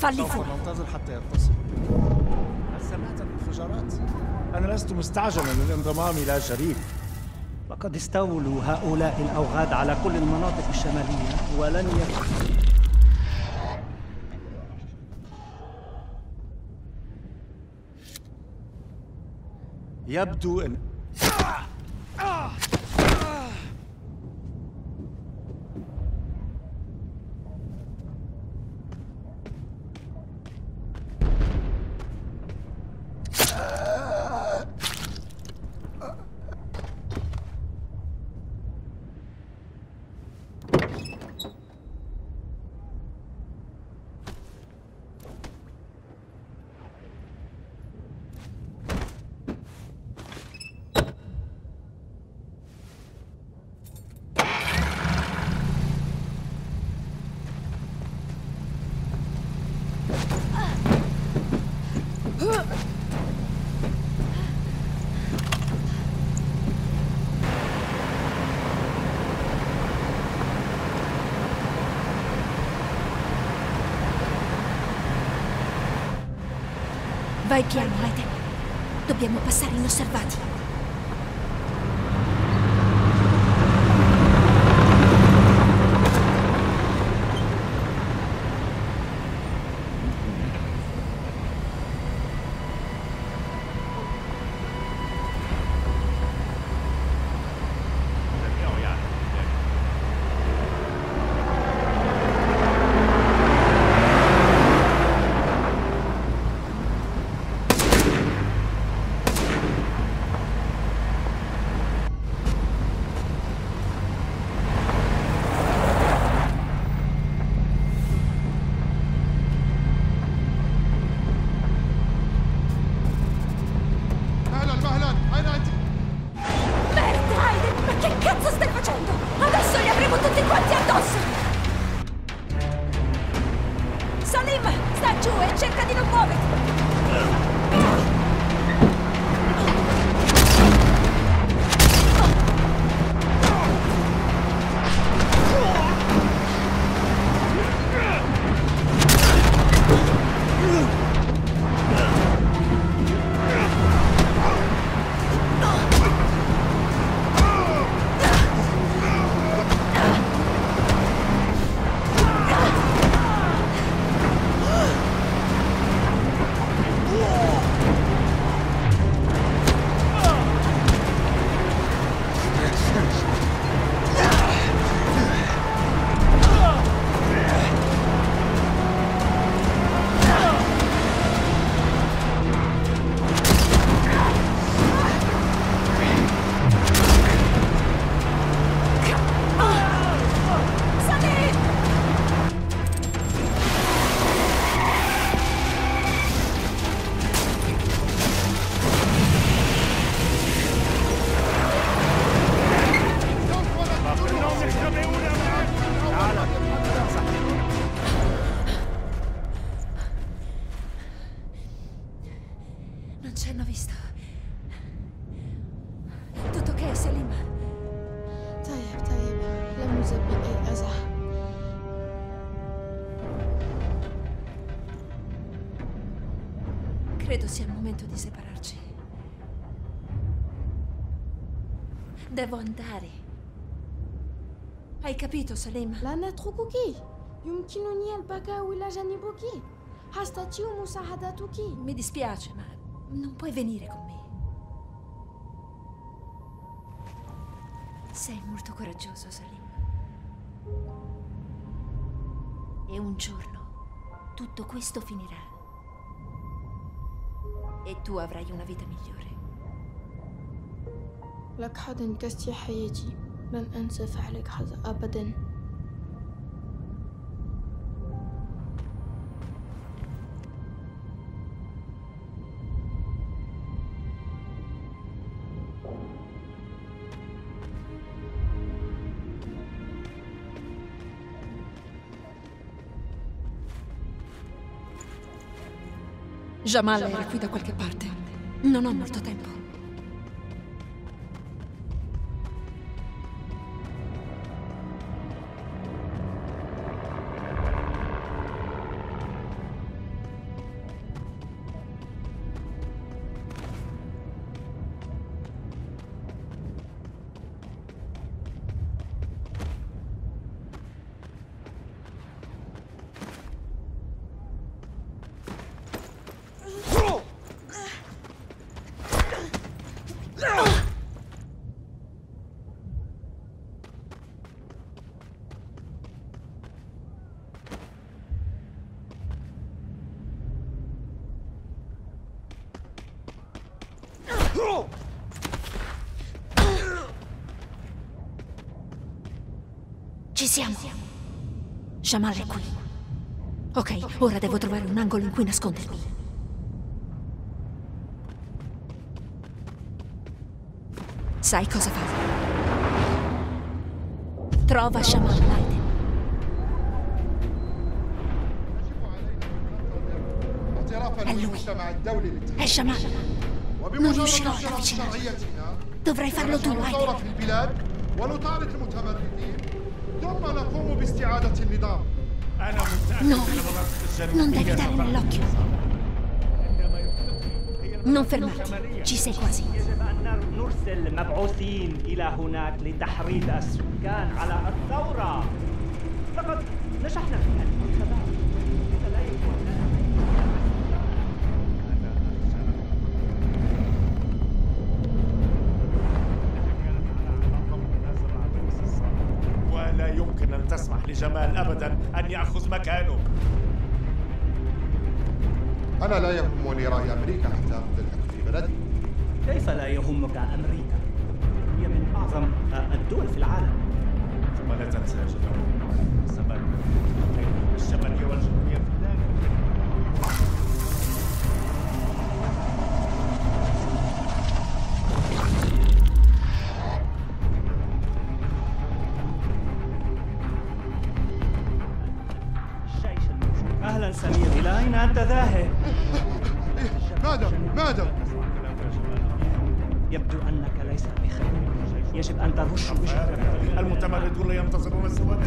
fuori. ننتظر حتى يتصل هل سمعت الانفجارات؟ أنا لست مستعجلا للانضمام إلى شريك لقد استولوا هؤلاء الأوغاد على كل المناطق الشمالية ولن يكن يبدو أن Vai piano, Aiden. Dobbiamo passare inosservati. momento di separarci. Devo andare. Hai capito, Salim? لا نتركك يمكنني البقاء إلى جانبك أستطيع مساعدتك Mi dispiace, ma non puoi venire con me. Sei molto coraggioso, Salim. E un giorno tutto questo finirà. E tu avrai una vita migliore. لك حظ انقذت حياتي لن أنسى فعلك هذا أبدا Jamal era qui da qualche parte. Non ho molto tempo. siamo. Shamal è qui. Ok, ora devo trovare un angolo in cui nascondermi. Sai cosa fare? Trova Shamal Light. È lui. È Shamal. Non riuscirò ad avvicinarlo. Dovrai farlo tu, Aiden. ثم نقوم باستعادة النظام. أنا متأكد Non devi dare nell'occhio. Non fermarti. Ci sei quasi. يجب أن نر- نرسل مبعوثين إلى هناك لتحريض السكان على الثورة. لقد نجحنا في الانتخابات إذا تسمح لجمال أبدا أن يأخذ مكانه. أنا لا يهمني رأي أمريكا حتى الحكم في بلدي. كيف لا يهمك أمريكا؟ هي من أعظم الدول في العالم. ثم لا تنسى جمال. الزمان الشمالية والجنوبية أهلا سمير. إلى أين أنت ذاهب؟ ماذا ماذا يبدو أنك ليس بخير. يجب أن ترش وجهك. المتمردون ينتظرون سوى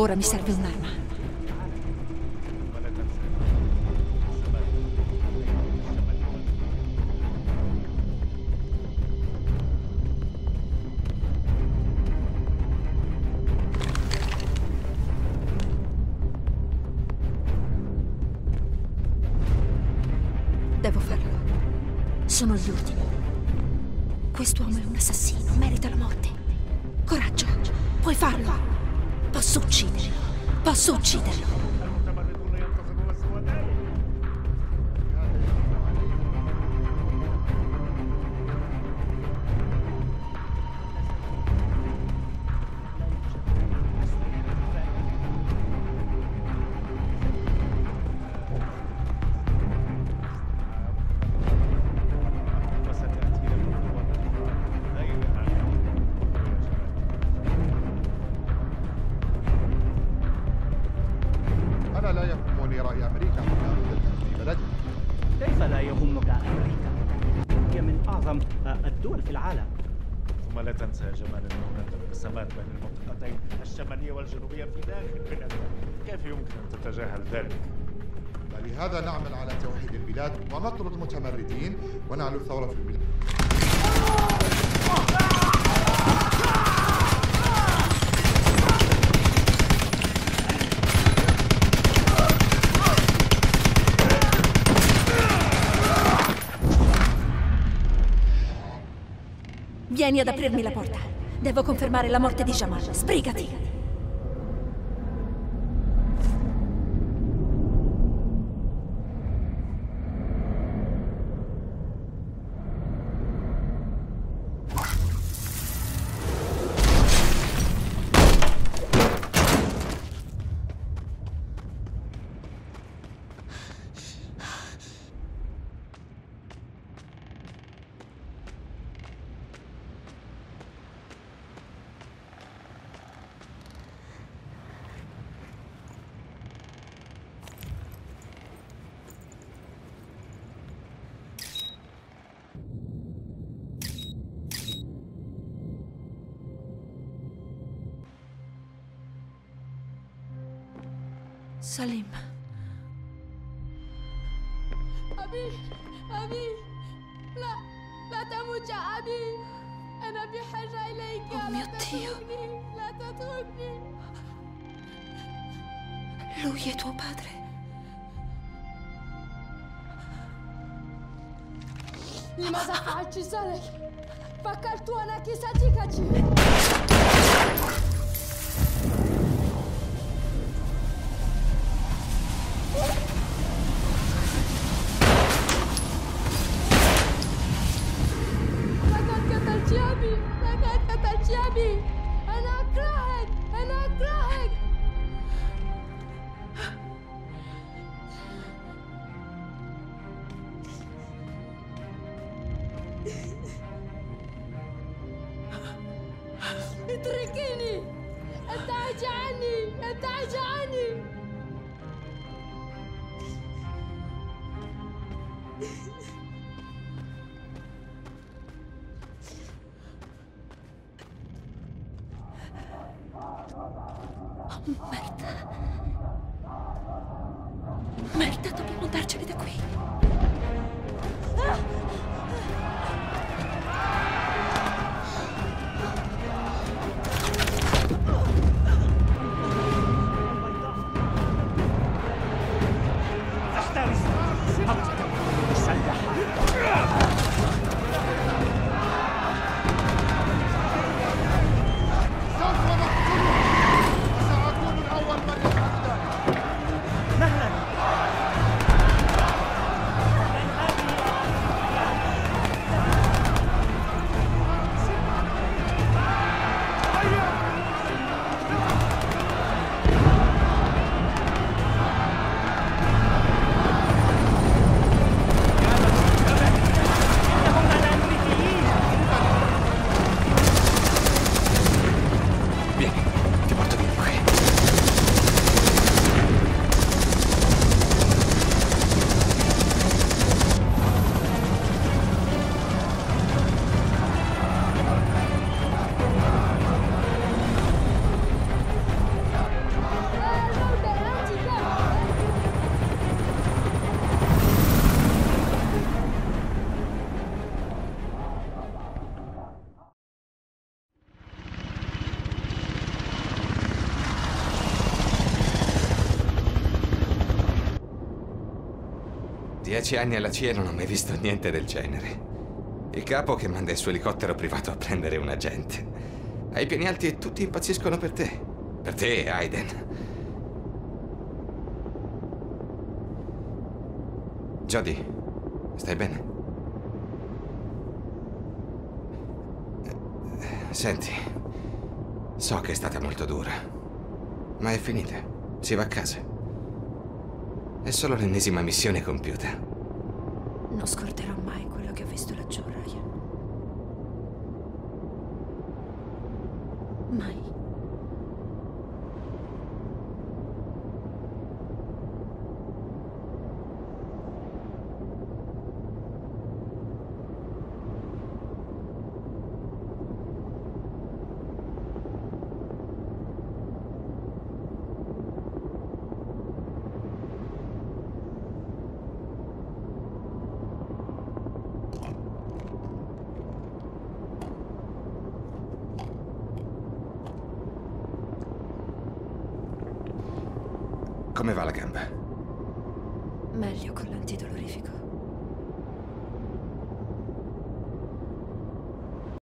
Ora mi serve un'arma. Devo farlo. Sono gli ultimi. Quest'uomo è un assassino, merita la morte. Coraggio, puoi farlo. Posso ucciderlo. Posso ucciderlo. لا يهمني رأي أمريكا حتى الحكم في بلدي كيف لا يهمك أمريكا؟ هي من أعظم الدول في العالم. ثم لا تنسى يا جمال أنه هناك انقسامات بين المنطقتين الشمالية والجنوبية في داخل البلاد كيف يمكن أن تتجاهل ذلك؟ ولهذا نعمل على توحيد البلاد ونطرد المتمردين ونعلو الثورة في البلاد. Vieni ad aprirmi la porta. Devo confermare la morte di Jamal. Sbrigati. Salim. أبي أبي لا لا تموت يا أبي أنا بحاجة إليك Oh لا mio Dio. تتركني لا تتركني Lui è tuo padre. لماذا فعلت ذلك؟ فكرت أنك صديقتي اتركيني ابتعدي عني ابتعدي عني Dieci anni alla CIA non ho mai visto niente del genere. Il capo che manda il suo elicottero privato a prendere un agente. Hai i piani alti tutti impazziscono per te. Per te, Aiden. Jody, stai bene? Senti, so che è stata molto dura, ma è finita. Si va a casa. È solo l'ennesima missione compiuta. Non scorderò mai quello che ho visto laggiù, Ryan. Mai. Come va la gamba? Meglio con l'antidolorifico.